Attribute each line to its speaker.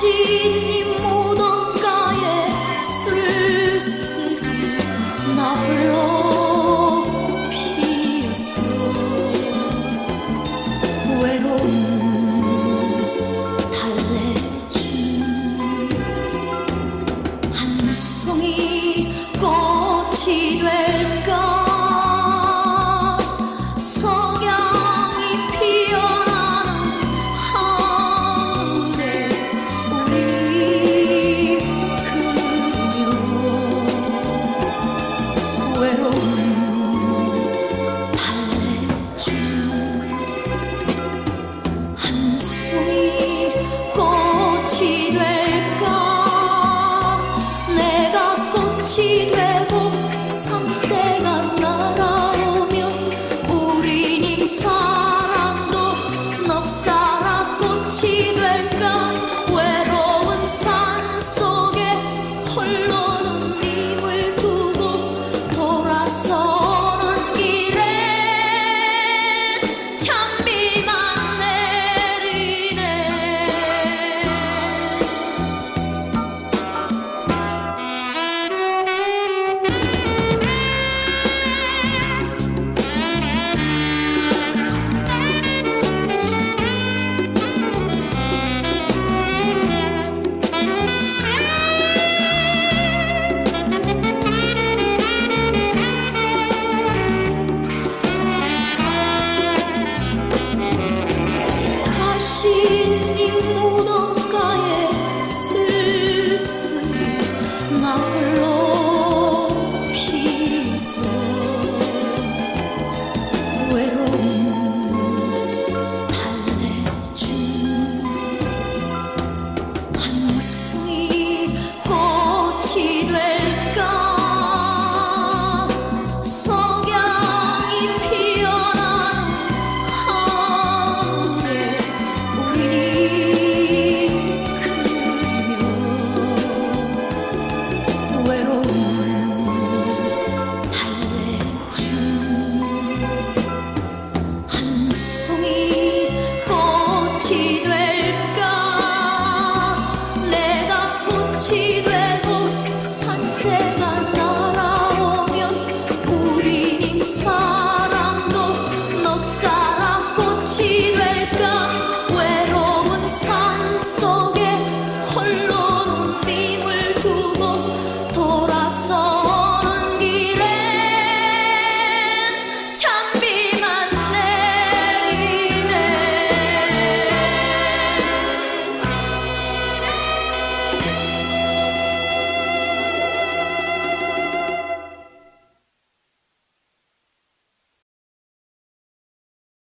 Speaker 1: 신님 모던가에 쓸쓸히 나 불러 가시님 달래준 한 송이 꽃이 돼.